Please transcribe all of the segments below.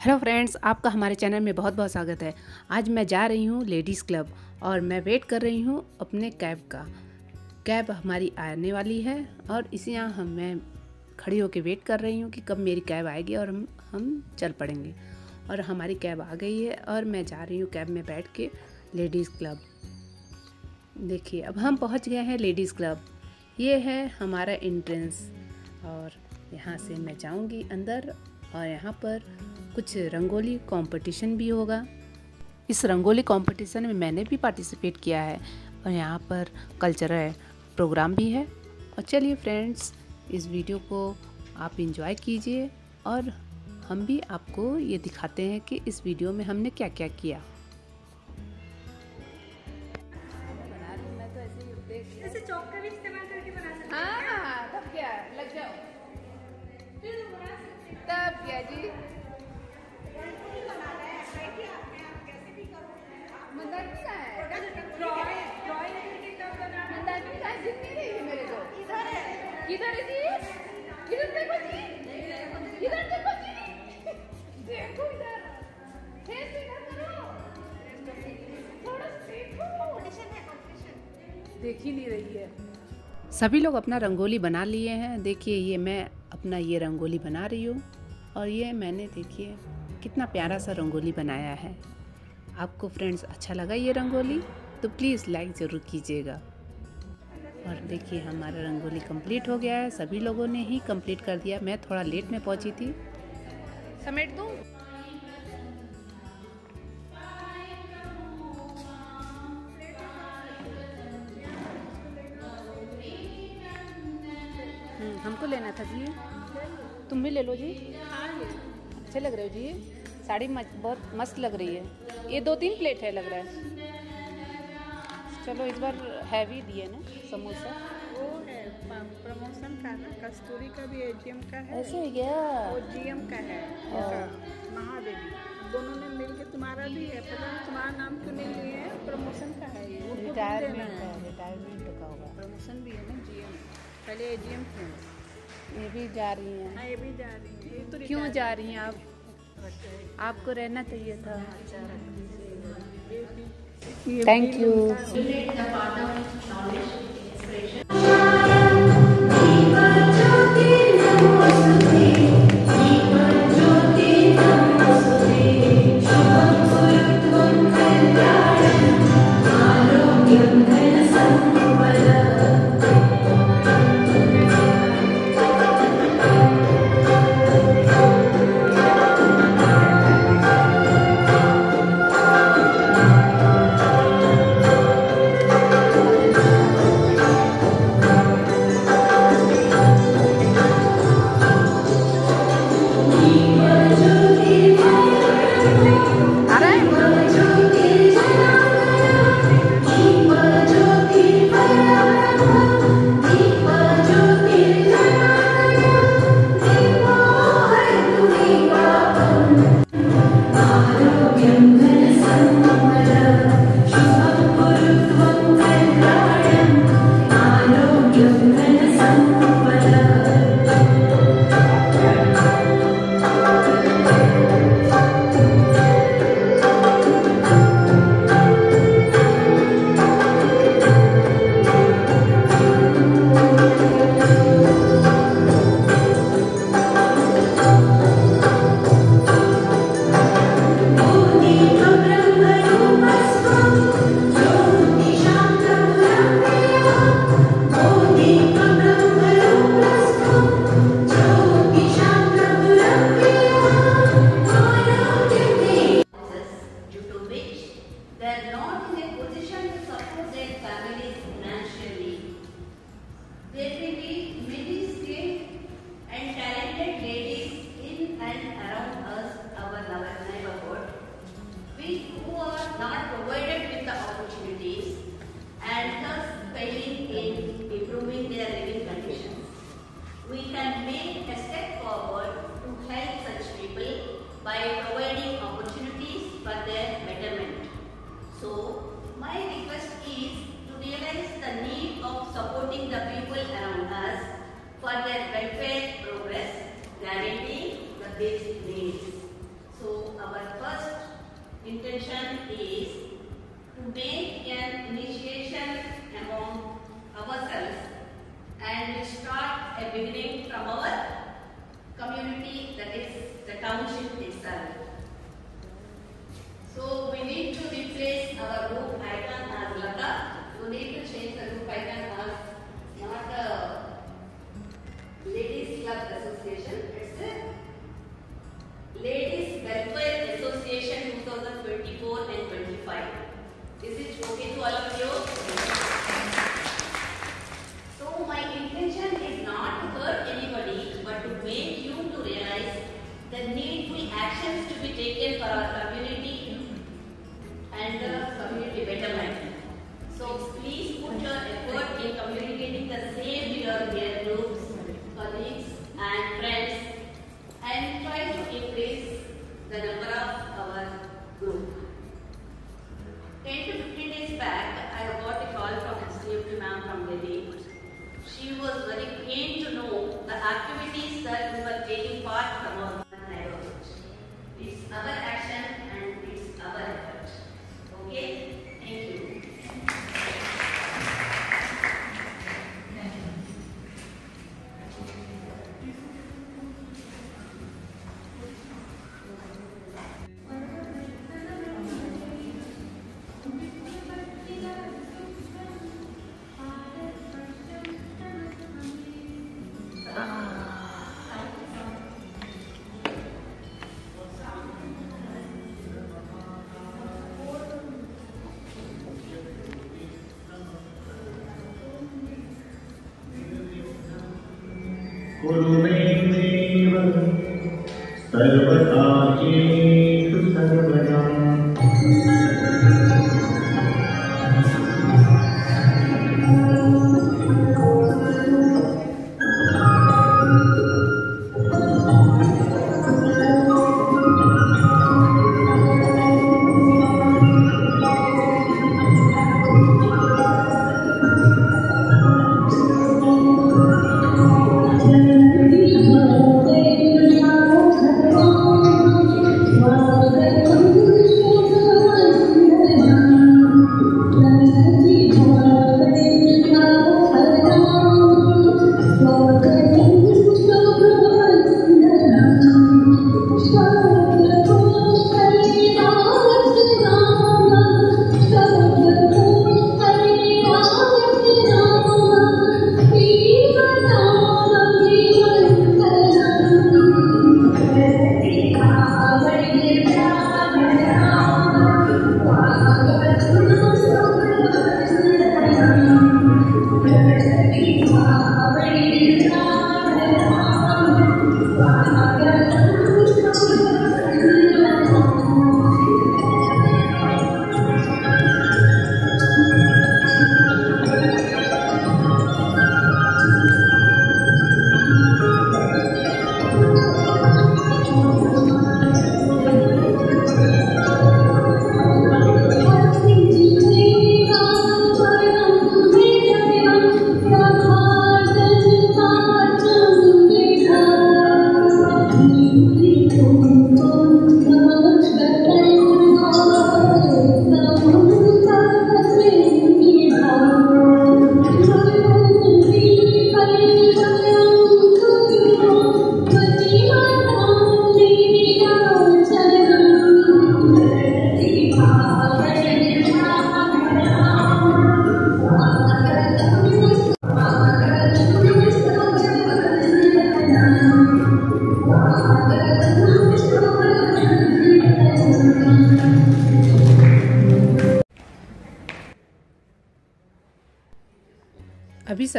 Hello friends, आपका हमारे channel में बहुत बहुत स्वागत है। आज मैं जा रही हूँ लेडीज़ क्लब और मैं वेट कर रही हूँ अपने कैब का। कैब हमारी आने वाली है और इसी यहाँ हम, मैं खड़ी होकर वेट कर रही हूँ कि कब मेरी कैब आएगी और हम हम चल पड़ेंगे। और हमारी कैब आ गई है और मैं जा रही हूँ कैब में बैठ के लेडीज़ क्लब। देखिए, अब हम पहुँच गए हैं लेडीज़ क्लब। ये है हमारा एंट्रेंस और यहाँ से मैं जाऊँगी अंदर और यहाँ पर कुछ रंगोली कंपटीशन भी होगा। इस रंगोली कंपटीशन में मैंने भी पार्टिसिपेट किया है और यहाँ पर कल्चरल प्रोग्राम भी है। और चलिए फ्रेंड्स इस वीडियो को आप इंजॉय कीजिए और हम भी आपको ये दिखाते हैं कि इस वीडियो में हमने क्या क्या। किया ऐसे चौक का भी इस्तेमाल करके बना सकते हाँ। तब क्या लग जाओ। तब क्या जी। मंदाकिनी कहाँ है मंदाकिनी कहाँ है? नहीं रही है मेरे को किधर है। जी। किधर देखो जी। किधर देखो जी। देखो इधर। फेस इधर करो। थोड़ा देखो। देख ही नहीं रही है। सभी लोग अपना रंगोली बना लिए हैं। देखिए ये मैं अपना ये रंगोली बना रही हूँ और ये मैंने देखिए, कितना प्यारा सा रंगोली बनाया है। आपको फ्रेंड्स अच्छा लगा ये रंगोली? तो प्लीज़ लाइक ज़रूर कीजिएगा। और देखिए, हमारा रंगोली कंप्लीट हो गया है। सभी लोगों ने ही कंप्लीट कर दिया। मैं थोड़ा लेट में पहुँची थी। समेट दूँ? लेना था जी। तुम भी ले लो जी। अच्छे लग रहे हो जी। साड़ी बहुत मस्त लग रही है। ये दो तीन प्लेट है लग रहा है। चलो इस बार हैवी दिए ना समोसा। वो है प्रमोशन का ना कस्तूरी का भी एजीएम का है। ऐसे ही गया और जीएम का है। महादेवी। दोनों ने मिलके तुम्हारा भी है पता तुम्हारा नाम क्यों नहीं लिए हैं? प्रमोशन का है ये। रिटायरमेंट है। है रिटायरमेंट का होगा। प्रमोशन भी है ना जीएम पहले एजीएम थे ये भी जा रही हैं। हाँ ये भी जा रही हैं। ये तो क्यों जा रही हैं आप? आपको रहना चाहिए था। Thank you Lata. You need to change the group icon as not a ladies club association. It's a ladies welfare association 2024 and 25. Is it okay to all of you? So my intention is not to hurt anybody, but to make you to realize the needful actions to be taken for our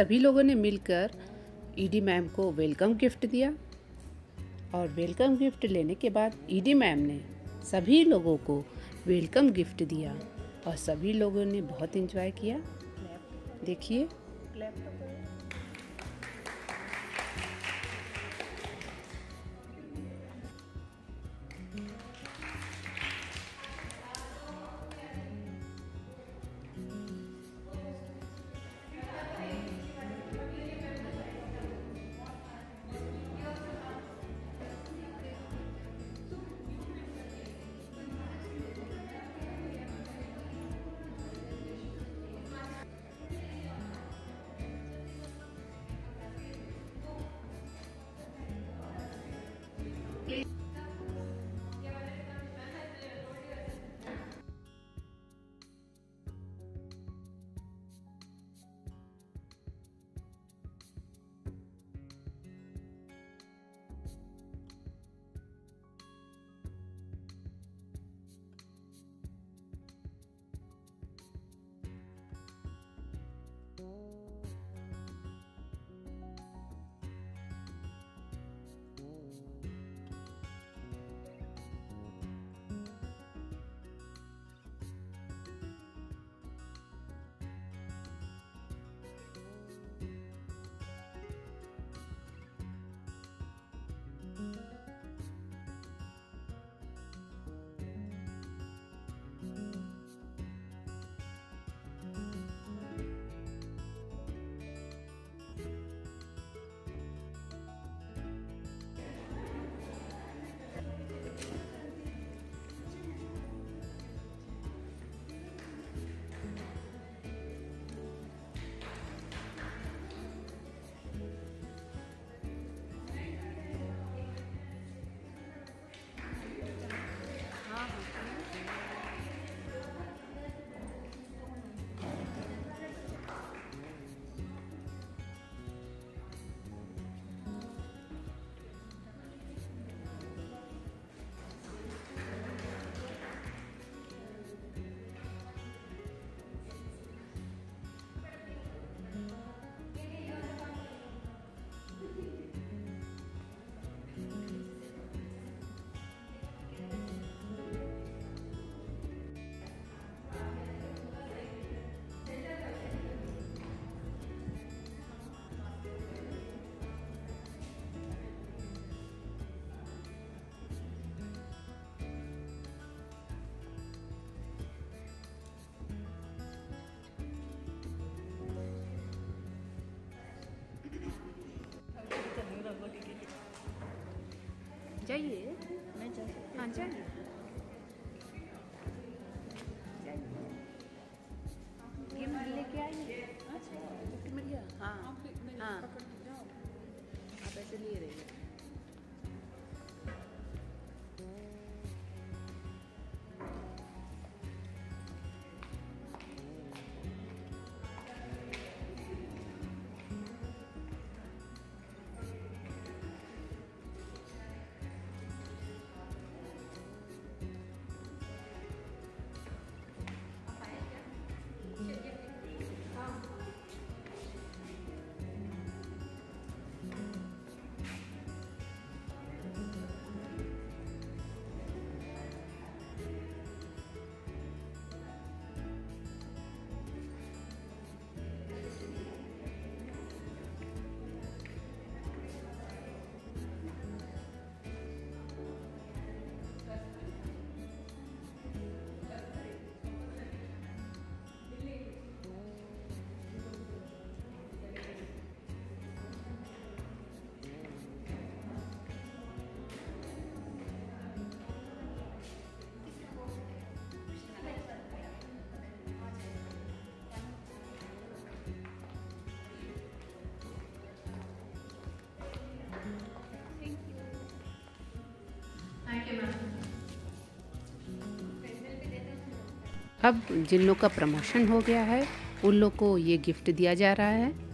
सभी लोगों ने मिलकर ED ma'am को welcome gift दिया। और welcome gift लेने के बाद ईडी मैम ने सभी लोगों को वेलकम गिफ्ट दिया और सभी लोगों ने बहुत इन्जॉय किया। देखिए। चाहिए मैं अब जिन लोग का प्रमोशन हो गया है, उन लोग को ये गिफ्ट दिया जा रहा है।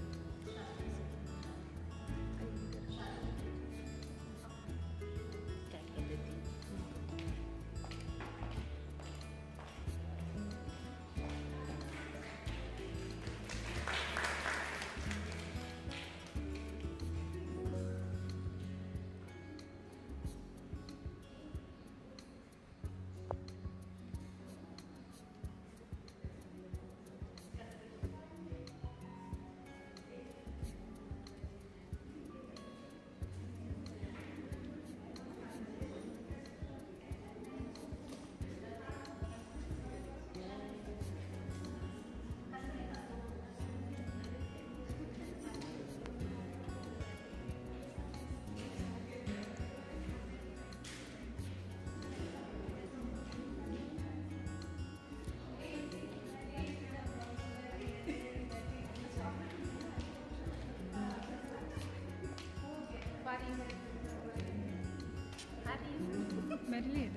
मेरे लिए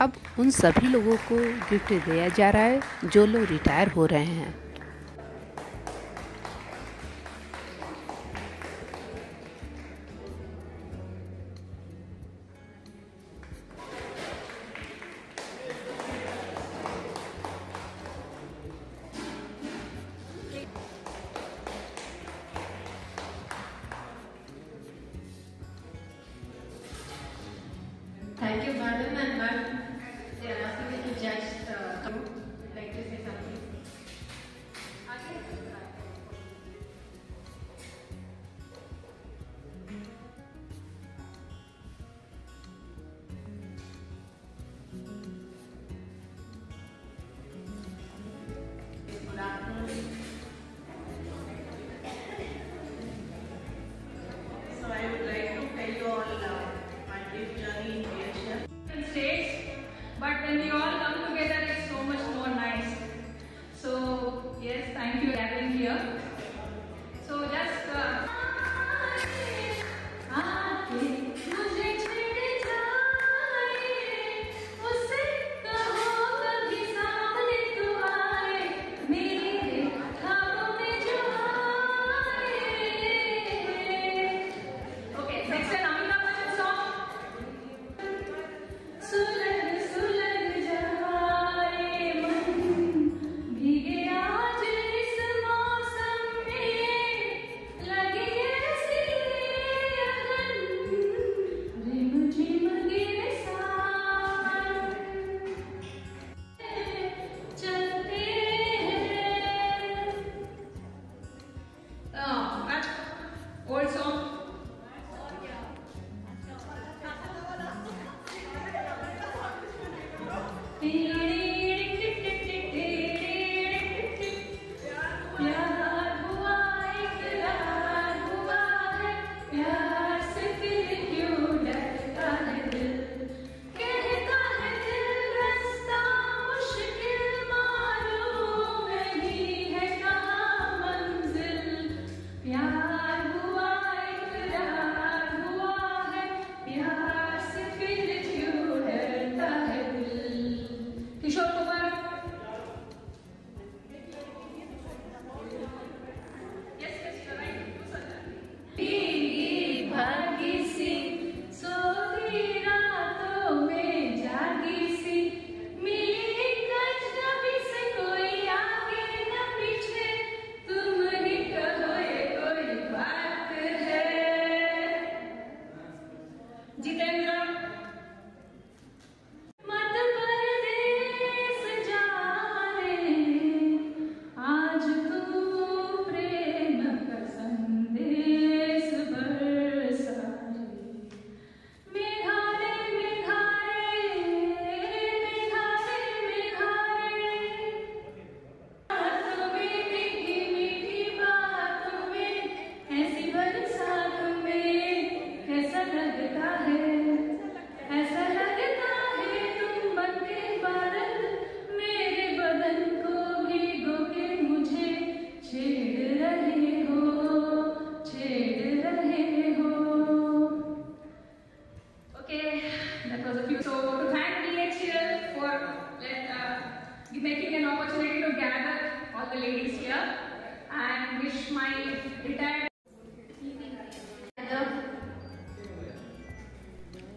अब उन सभी लोगों को गिफ्ट दिया जा रहा है, जो लोग रिटायर हो रहे हैं।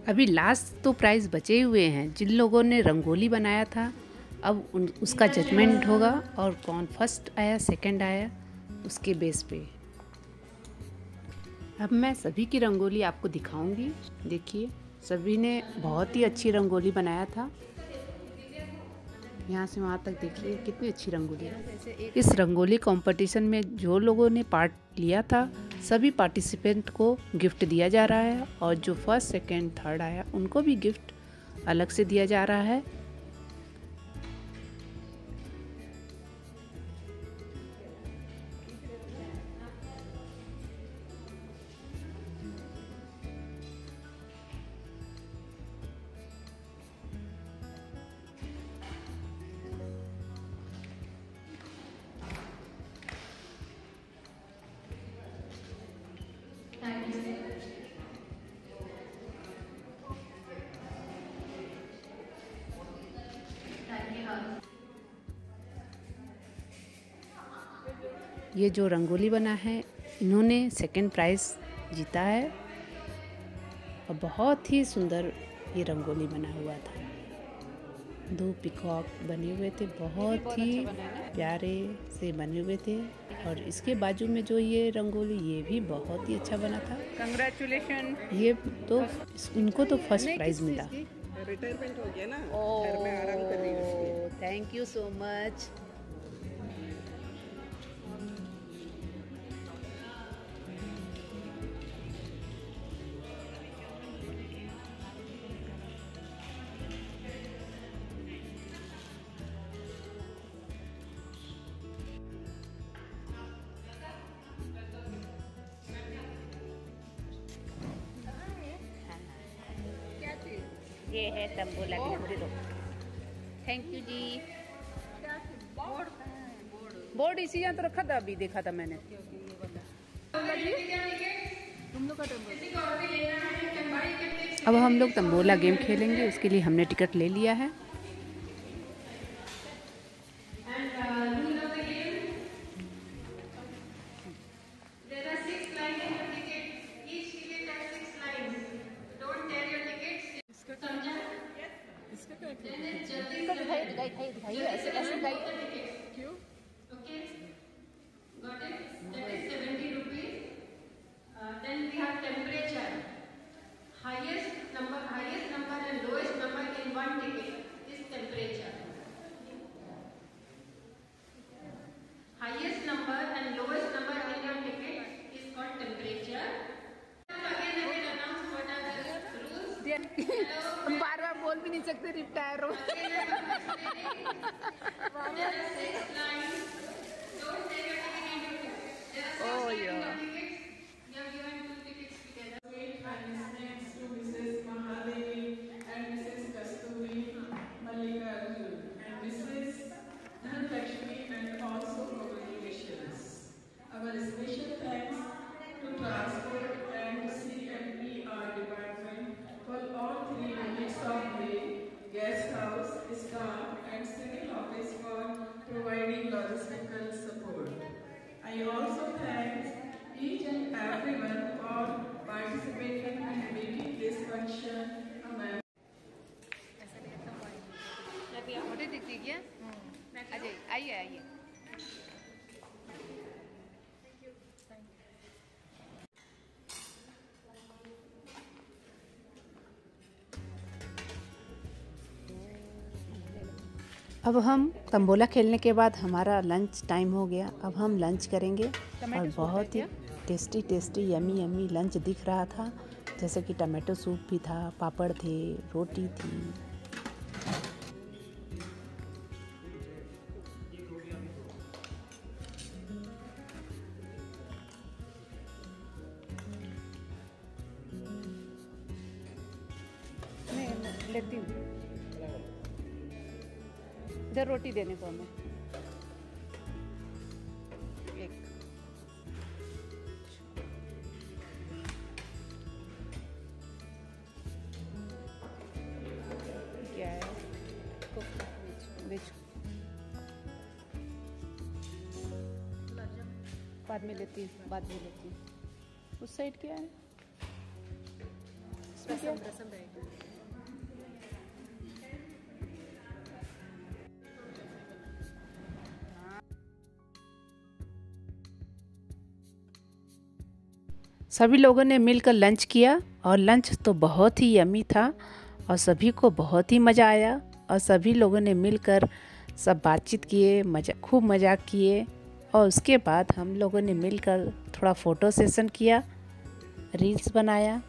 अभी लास्ट तो प्राइज़ बचे हुए हैं। जिन लोगों ने रंगोली बनाया था, अब उन, उसका जजमेंट होगा और कौन फ़र्स्ट आया सेकंड आया, उसके बेस पे। अब मैं सभी की रंगोली आपको दिखाऊँगी। देखिए, सभी ने बहुत ही अच्छी रंगोली बनाया था। यहाँ से वहाँ तक देखिए कितनी अच्छी रंगोली है। इस रंगोली कंपटीशन में जो लोगों ने पार्ट लिया था सभी पार्टिसिपेंट को गिफ्ट दिया जा रहा है और जो फ़र्स्ट सेकेंड थर्ड आया उनको भी गिफ्ट अलग से दिया जा रहा है। ये जो रंगोली बना है इन्होंने सेकंड प्राइज़ जीता है। और बहुत ही सुंदर ये रंगोली बना हुआ था। दो पिकॉक बने हुए थे बहुत ही प्यारे से बने हुए थे। और इसके बाजू में जो ये रंगोली ये भी बहुत ही अच्छा बना था। कंग्रेचुलेशन ये तो इनको तो फ़र्स्ट प्राइज़ मिला। रिटायरमेंट हो गया ना। घर में आराम कर रही थैंक यू सो मच ये है तंबोला की थैंक यू जी। बोर्ड इसी यहाँ तो रखा था अभी देखा था मैंने। अब हम लोग तंबोला गेम खेलेंगे उसके लिए हमने टिकट ले लिया है। से ऐसे ऐसे क्यों? अब हम तंबोला खेलने के बाद हमारा लंच टाइम हो गया। अब हम लंच करेंगे। और बहुत ही tasty tasty yummy yummy lunch दिख रहा था। जैसे कि टमाटो सूप भी था पापड़ थे रोटी थी। लेती हूँ। इधर रोटी देने को हमें। एक। क्या है? बाद में लेती बाद में लेती उस साइड क्या है? सभी लोगों ने मिलकर लंच किया और लंच तो बहुत ही यमी था और सभी को बहुत ही मज़ा आया और सभी लोगों ने मिलकर सब बातचीत किए, मज़ा, खूब मज़ाक किए और उसके बाद हम लोगों ने मिलकर थोड़ा फ़ोटो सेशन किया, रील्स बनाया।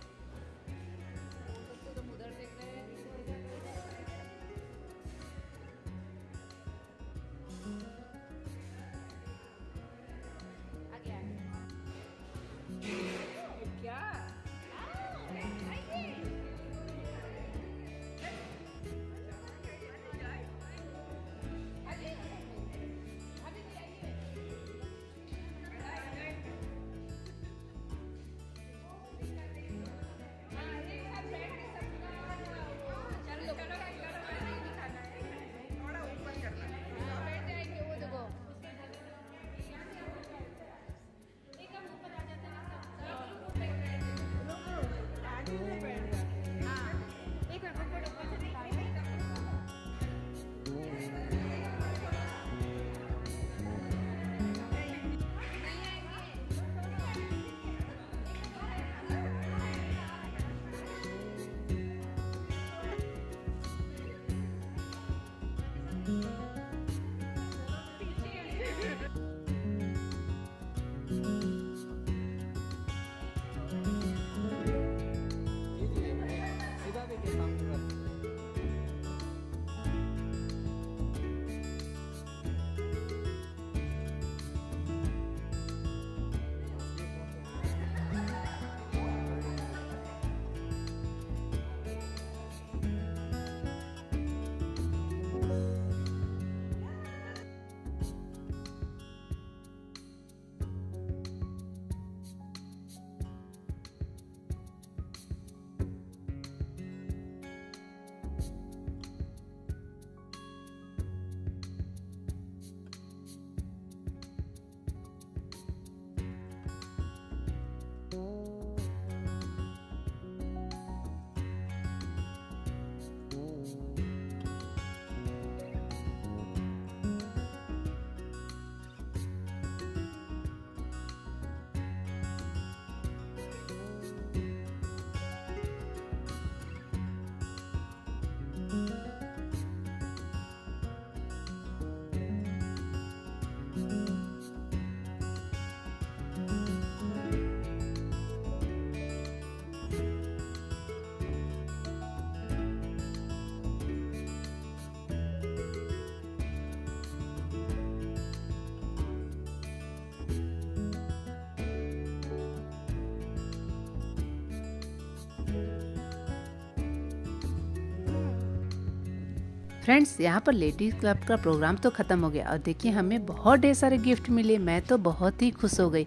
फ्रेंड्स यहाँ पर लेडीज़ क्लब का प्रोग्राम तो ख़त्म हो गया और देखिए हमें बहुत ढेर सारे गिफ्ट मिले। मैं तो बहुत ही खुश हो गई।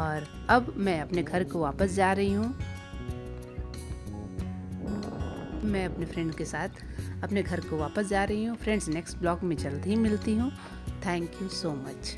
और अब मैं अपने घर को वापस जा रही हूँ। मैं अपने फ्रेंड के साथ अपने घर को वापस जा रही हूँ। फ्रेंड्स नेक्स्ट ब्लॉग में जल्द ही मिलती हूँ। Thank you so much